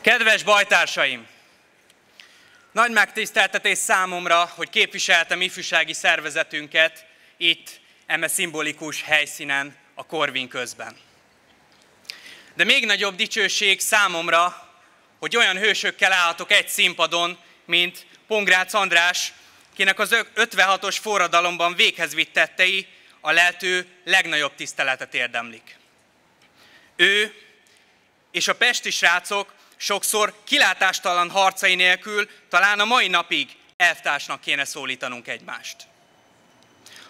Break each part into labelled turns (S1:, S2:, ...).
S1: Kedves bajtársaim! Nagy megtiszteltetés számomra, hogy képviseltem ifjúsági szervezetünket itt, eme szimbolikus helyszínen, a Korvin közben. De még nagyobb dicsőség számomra, hogy olyan hősökkel állhatok egy színpadon, mint Pongrácz András, kinek az 56-os forradalomban véghez vitt tettei a lehető legnagyobb tiszteletet érdemlik. Ő és a pesti srácok sokszor kilátástalan harcai nélkül talán a mai napig elvtársnak kéne szólítanunk egymást.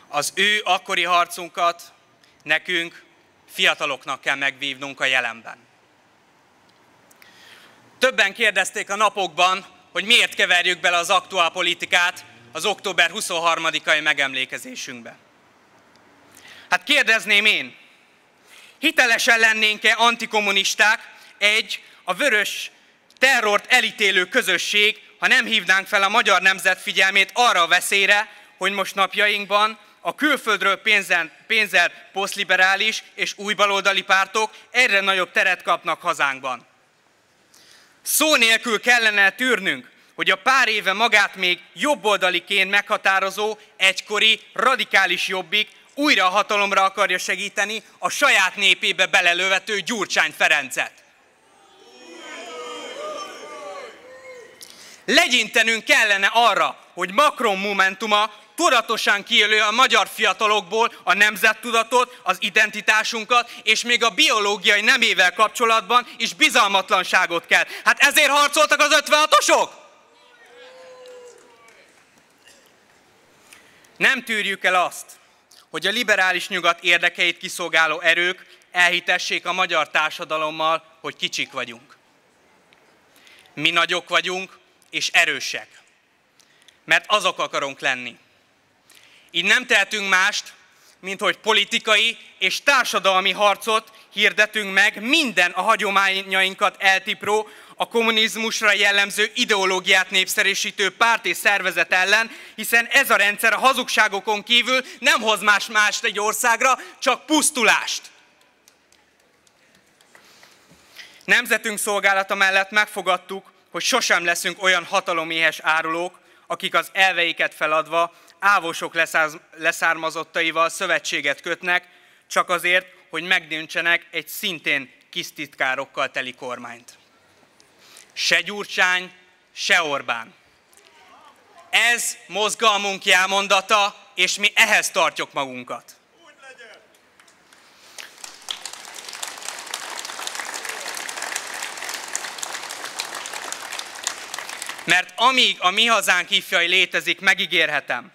S1: Az ő akkori harcunkat nekünk, fiataloknak kell megvívnunk a jelenben. Többen kérdezték a napokban, hogy miért keverjük bele az aktuál politikát az október 23-ai megemlékezésünkbe. Hát kérdezném én, hitelesen lennénk-e antikommunisták egy a vörös terrort elítélő közösség, ha nem hívnánk fel a magyar nemzet figyelmét arra a veszélyre, hogy most napjainkban a külföldről pénzen, pénzzel posztliberális és új baloldali pártok egyre nagyobb teret kapnak hazánkban. Szó nélkül kellene tűrnünk, hogy a pár éve magát még jobboldaliként meghatározó, egykori, radikális jobbik újra a hatalomra akarja segíteni a saját népébe belelövető Gyurcsány Ferencet. Legyintenünk kellene arra, hogy Macron momentuma tudatosan kijelő a magyar fiatalokból a nemzettudatot, az identitásunkat, és még a biológiai nemével kapcsolatban is bizalmatlanságot kell. Hát ezért harcoltak az 56-osok? Nem tűrjük el azt, hogy a liberális nyugat érdekeit kiszolgáló erők elhitessék a magyar társadalommal, hogy kicsik vagyunk. Mi nagyok vagyunk, és erősek. Mert azok akarunk lenni. Így nem tehetünk mást, mint hogy politikai és társadalmi harcot hirdetünk meg minden a hagyományainkat eltipró, a kommunizmusra jellemző ideológiát népszerűsítő párt és szervezet ellen, hiszen ez a rendszer a hazugságokon kívül nem hoz más mást egy országra, csak pusztulást. Nemzetünk szolgálata mellett megfogadtuk, hogy sosem leszünk olyan hataloméhes árulók, akik az elveiket feladva ávosok leszármazottaival szövetséget kötnek, csak azért, hogy megdöntsenek egy szintén kis titkárokkal teli kormányt. Se Gyurcsány, se Orbán. Ez mozgalmunk jelmondata, és mi ehhez tartjuk magunkat. Mert amíg a mi hazánk ifjai létezik, megígérhetem,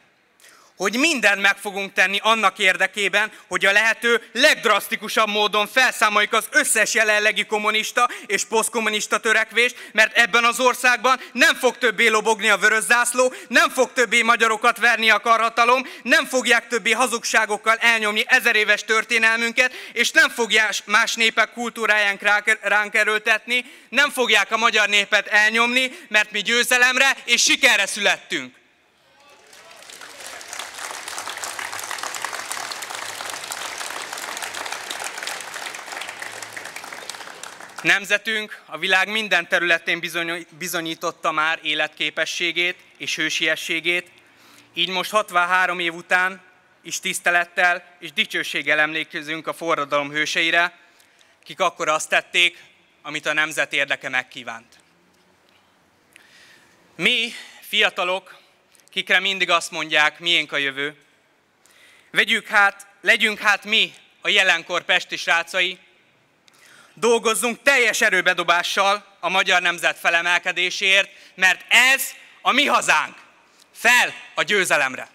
S1: hogy mindent meg fogunk tenni annak érdekében, hogy a lehető legdrasztikusabb módon felszámoljuk az összes jelenlegi kommunista és posztkommunista törekvést, mert ebben az országban nem fog többé lobogni a vörös zászló, nem fog többé magyarokat verni a karhatalom, nem fogják többé hazugságokkal elnyomni ezer éves történelmünket, és nem fogják más népek kultúrájánk ránk erőltetni, nem fogják a magyar népet elnyomni, mert mi győzelemre és sikerre születtünk. Nemzetünk a világ minden területén bizonyította már életképességét és hősiességét, így most 63 év után is tisztelettel és dicsőséggel emlékezünk a forradalom hőseire, kik akkor azt tették, amit a nemzet érdeke megkívánt. Mi, fiatalok, kikre mindig azt mondják, miénk a jövő, vegyük hát, legyünk hát mi a jelenkor pesti srácai, dolgozzunk teljes erőbedobással a magyar nemzet felemelkedéséért, mert ez a mi hazánk. Fel a győzelemre!